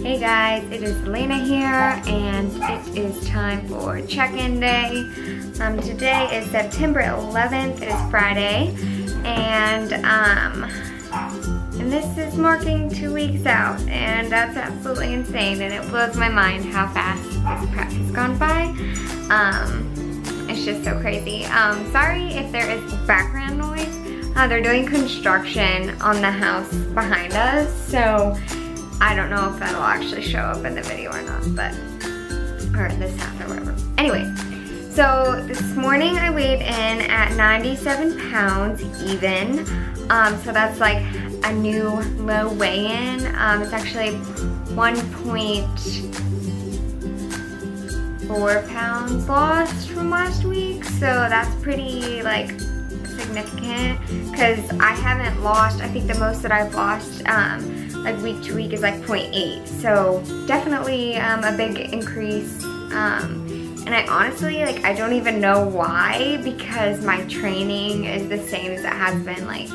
Hey guys, it is Alaina here and it is time for check-in day. Um, today is September 11th, it is Friday, and um, and this is marking two weeks out and that's absolutely insane and it blows my mind how fast this prep has gone by. Um, it's just so crazy. Um, sorry if there is background noise. Uh, they're doing construction on the house behind us, so I don't know if that'll actually show up in the video or not, but, or this half or whatever. Anyway, so this morning I weighed in at 97 pounds even. Um, so that's like a new low weigh-in. Um, it's actually 1.4 pounds lost from last week. So that's pretty like significant because I haven't lost, I think the most that I've lost um, like week to week is like 0.8. So definitely um, a big increase. Um, and I honestly, like, I don't even know why because my training is the same as it has been like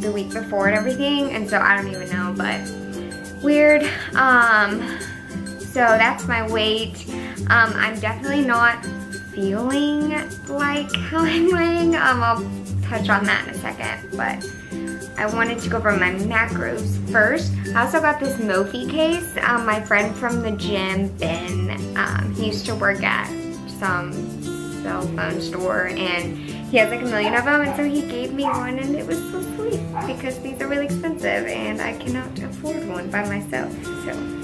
the week before and everything. And so I don't even know, but weird. Um, so that's my weight. Um, I'm definitely not feeling like how I'm weighing. Um, I'll touch on that in a second, but I wanted to go over my macros first. I also got this Mophie case. Um, my friend from the gym, Ben, um, he used to work at some cell phone store and he has like a million of them and so he gave me one and it was so sweet because these are really expensive and I cannot afford one by myself. So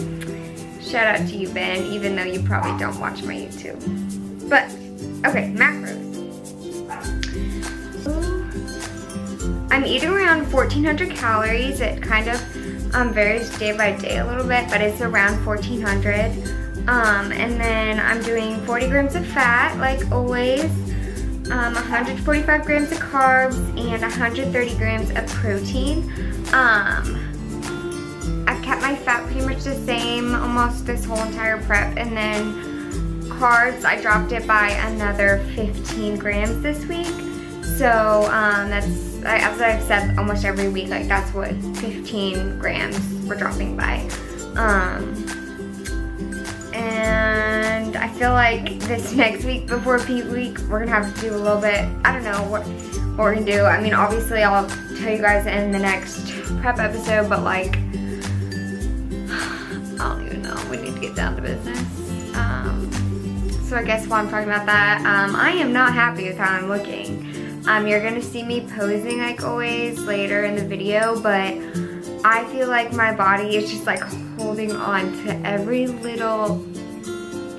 shout out to you, Ben, even though you probably don't watch my YouTube. But, okay, macros. I'm eating around 1400 calories. It kind of um, varies day by day a little bit, but it's around 1400. Um, and then I'm doing 40 grams of fat, like always, um, 145 grams of carbs, and 130 grams of protein. Um, I've kept my fat pretty much the same almost this whole entire prep, and then carbs, I dropped it by another 15 grams this week. So um, that's as I've said almost every week, like that's what 15 grams we're dropping by. Um, and I feel like this next week before peak week, we're gonna have to do a little bit, I don't know what, what we're gonna do. I mean, obviously I'll tell you guys in the next prep episode, but like, I don't even know, we need to get down to business. Um, so I guess while I'm talking about that, um, I am not happy with how I'm looking. Um, you're gonna see me posing like always later in the video, but I feel like my body is just like holding on to every little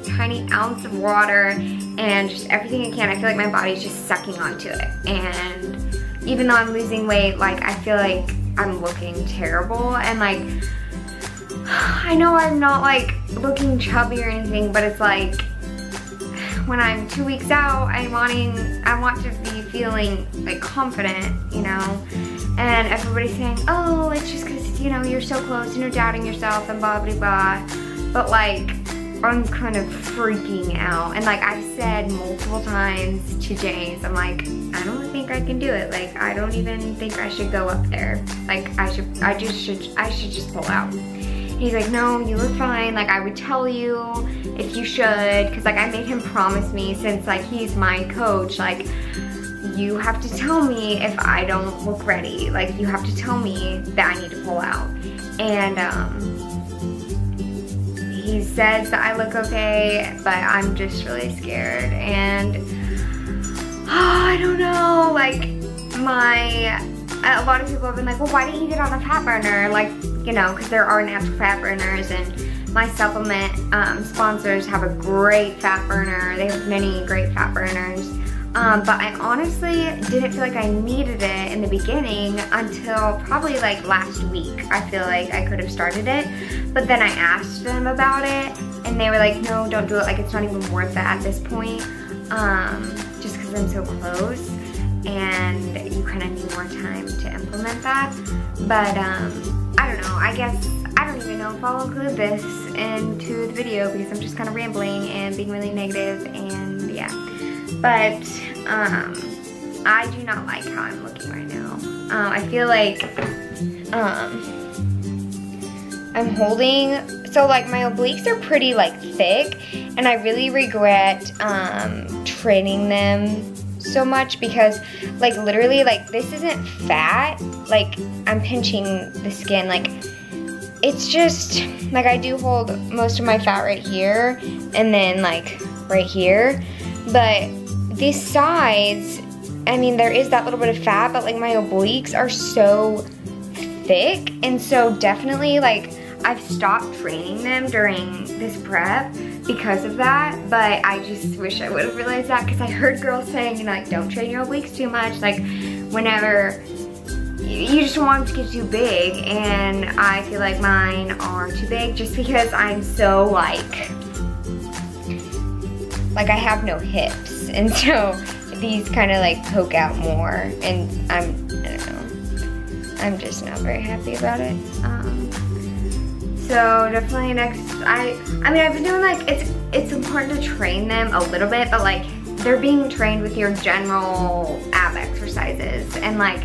tiny ounce of water and just everything I can. I feel like my body's just sucking onto it. And even though I'm losing weight, like I feel like I'm looking terrible and like I know I'm not like looking chubby or anything, but it's like when I'm two weeks out, I'm wanting, I want to be feeling like confident, you know, and everybody's saying, oh, it's just because, you know, you're so close and you're doubting yourself and blah, blah, blah, but like, I'm kind of freaking out, and like I've said multiple times to James, I'm like, I don't think I can do it, like, I don't even think I should go up there, like, I should, I just should, I should just pull out. He's like, no, you look fine. Like, I would tell you if you should. Because, like, I made him promise me since, like, he's my coach. Like, you have to tell me if I don't look ready. Like, you have to tell me that I need to pull out. And, um, he says that I look okay, but I'm just really scared. And, oh, I don't know. Like, my, a lot of people have been like, well, why didn't you get on a fat burner? Like, you know, because there are natural fat burners and my supplement um, sponsors have a great fat burner. They have many great fat burners. Um, but I honestly didn't feel like I needed it in the beginning until probably like last week. I feel like I could have started it. But then I asked them about it and they were like, no, don't do it. Like it's not even worth it at this point. Um, just because I'm so close and you kind of need more time to implement that. But um, I don't know, I guess, I don't even know if I'll include this into the video because I'm just kind of rambling and being really negative and yeah. But, um, I do not like how I'm looking right now. Um, I feel like, um, I'm holding, so like my obliques are pretty like thick and I really regret um, training them so much because like literally like this isn't fat, like I'm pinching the skin, like it's just, like I do hold most of my fat right here and then like right here, but these sides, I mean there is that little bit of fat, but like my obliques are so thick. And so definitely like I've stopped training them during this prep because of that, but I just wish I would have realized that because I heard girls saying, you know, like, don't train your obliques too much, like, whenever you just want them to get too big, and I feel like mine are too big just because I'm so, like, like, I have no hips, and so these kind of, like, poke out more, and I'm, I don't know, I'm just not very happy about it. Um, so definitely next, I, I mean, I've been doing like, it's, it's important to train them a little bit, but like, they're being trained with your general ab exercises. And like,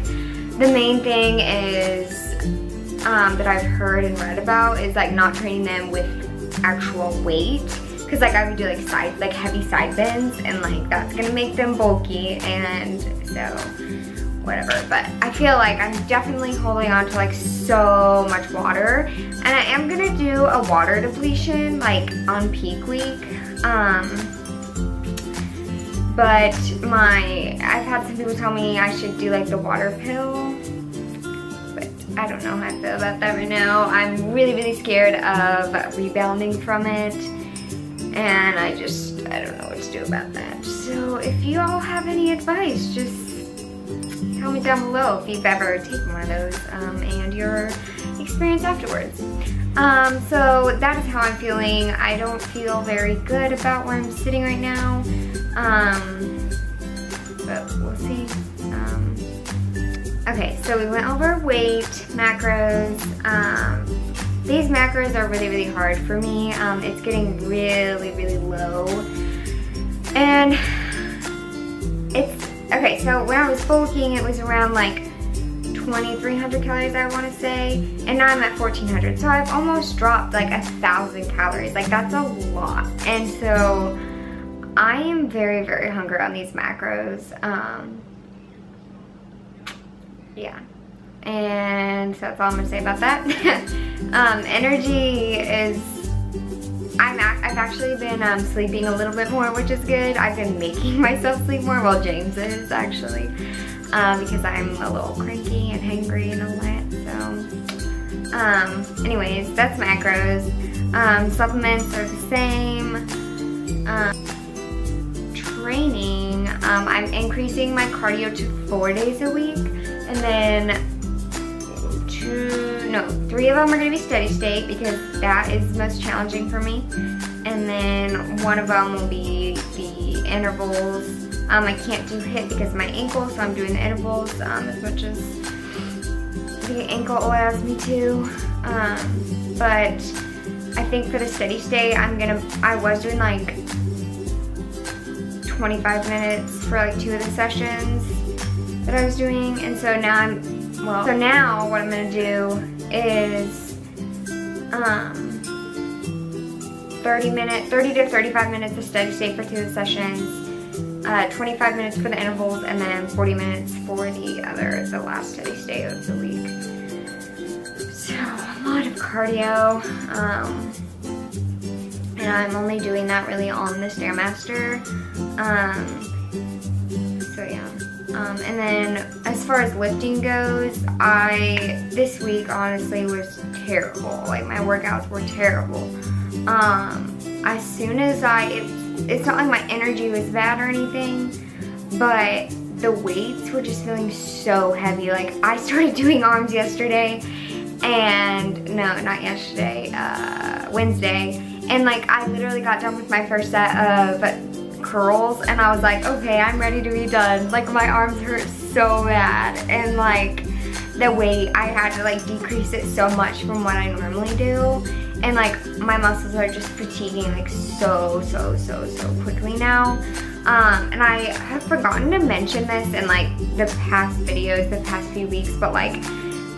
the main thing is, um, that I've heard and read about is like not training them with actual weight. Cause like I would do like side, like heavy side bends and like that's gonna make them bulky and so whatever. But I feel like I'm definitely holding on to like so much water. And I am gonna do a water depletion like on peak week. Um, but my, I've had some people tell me I should do like the water pill. But I don't know how I feel about that right now. I'm really, really scared of rebounding from it. And I just, I don't know what to do about that. So if you all have any advice, just tell me down below if you've ever taken one of those um, and your experience afterwards. Um, so that is how I'm feeling. I don't feel very good about where I'm sitting right now. Um, but we'll see. Um, okay, so we went over weight, macros. Um, these macros are really, really hard for me. Um, it's getting really, really low. And it's Okay, so when I was bulking, it was around like 2,300 calories, I want to say, and now I'm at 1,400. So I've almost dropped like a thousand calories. Like that's a lot. And so I am very, very hungry on these macros. Um, yeah. And that's all I'm gonna say about that. um, energy is I'm I've actually been um, sleeping a little bit more, which is good. I've been making myself sleep more, well James is actually, um, because I'm a little cranky and hangry and all that, so. Um, anyways, that's macros. Um, supplements are the same. Um, training, um, I'm increasing my cardio to four days a week, and then two, no, three of them are gonna be steady state because that is most challenging for me. And then one of them will be the intervals. Um, I can't do HIIT because my ankle, so I'm doing the intervals um, as much as the ankle allows me to. Um, but I think for the steady state, I'm gonna, I was doing like 25 minutes for like two of the sessions that I was doing. And so now I'm well, so now what I'm gonna do is um, 30 minutes, 30 to 35 minutes of steady state for two of the sessions, uh, 25 minutes for the intervals, and then 40 minutes for the other, the last steady state of the week. So a lot of cardio. Um, I'm only doing that really on the Stairmaster. Um, um, and then as far as lifting goes, I, this week honestly was terrible. Like my workouts were terrible. Um, as soon as I, it, it's not like my energy was bad or anything, but the weights were just feeling so heavy. Like I started doing arms yesterday and no, not yesterday, uh, Wednesday. And like I literally got done with my first set of curls and I was like, okay, I'm ready to be done. Like my arms hurt so bad and like the weight, I had to like decrease it so much from what I normally do. And like my muscles are just fatiguing like so, so, so, so quickly now. Um, and I have forgotten to mention this in like the past videos, the past few weeks, but like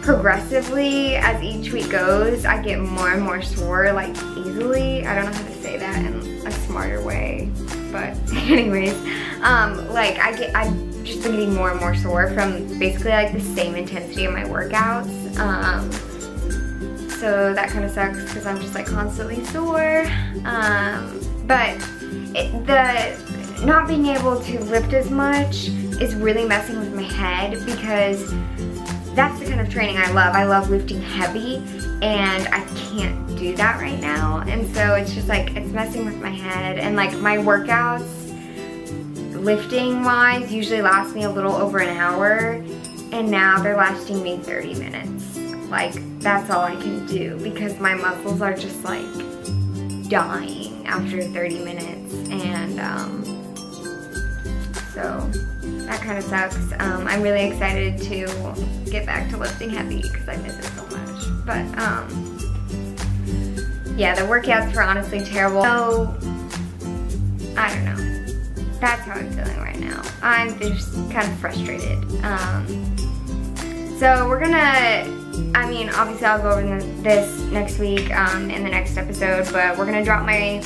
progressively as each week goes, I get more and more sore like easily. I don't know how to say that in a smarter way, but anyways, um, like I get, I've just been getting more and more sore from basically like the same intensity of my workouts. Um, so that kind of sucks because I'm just like constantly sore. Um, but it, the not being able to lift as much is really messing with my head because that's the kind of training I love. I love lifting heavy and I can't do that right now. And so it's just like, it's messing with my head and like my workouts, lifting wise, usually last me a little over an hour and now they're lasting me 30 minutes. Like that's all I can do because my muscles are just like dying after 30 minutes and um, so that kind of sucks. Um, I'm really excited to get back to lifting heavy because I miss it so much. But um, yeah, the workouts were honestly terrible. So I don't know. That's how I'm feeling right now. I'm just kind of frustrated. Um, so we're gonna, I mean, obviously I'll go over this next week um, in the next episode, but we're gonna drop my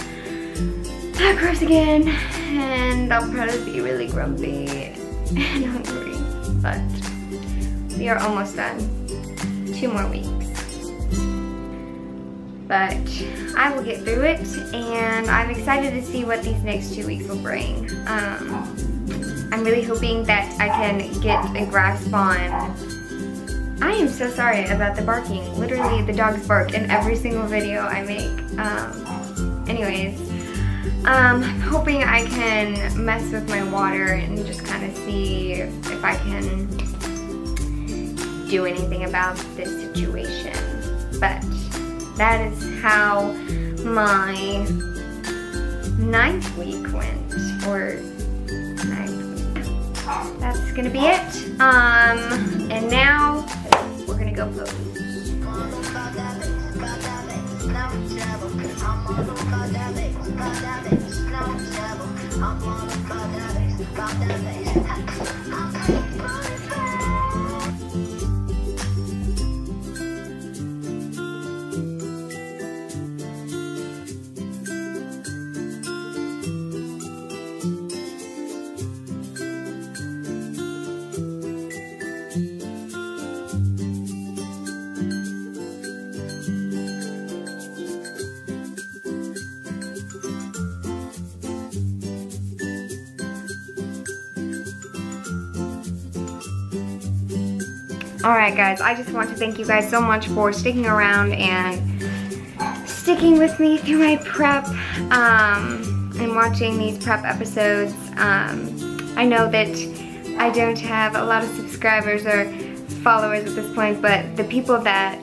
macros again and I'll probably be really grumpy and hungry, but we are almost done. Two more weeks. But I will get through it, and I'm excited to see what these next two weeks will bring. Um, I'm really hoping that I can get a grasp on I am so sorry about the barking. Literally, the dogs bark in every single video I make. Um, anyways, um, I'm hoping I can mess with my water and just kind of see if I can do anything about this situation. But that is how my ninth week went, or ninth week. That's gonna be it. Um, and now we're gonna go pose. I'm on a cloud that I'm on a cloud that I'm Alright guys, I just want to thank you guys so much for sticking around and sticking with me through my prep um, and watching these prep episodes. Um, I know that I don't have a lot of subscribers or followers at this point, but the people that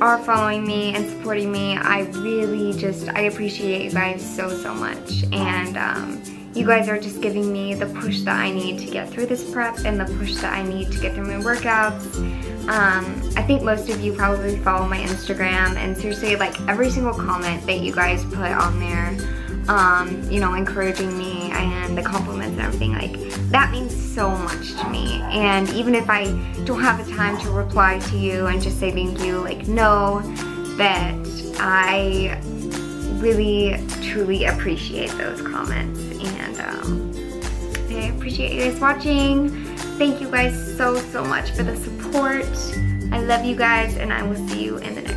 are following me and supporting me, I really just, I appreciate you guys so, so much. And um, you guys are just giving me the push that I need to get through this prep and the push that I need to get through my workouts. Um, I think most of you probably follow my Instagram and seriously like every single comment that you guys put on there, um, you know, encouraging me and the compliments and everything, like that means so much to me. And even if I don't have the time to reply to you and just say thank you, like know that I really truly appreciate those comments appreciate you guys watching. Thank you guys so, so much for the support. I love you guys and I will see you in the next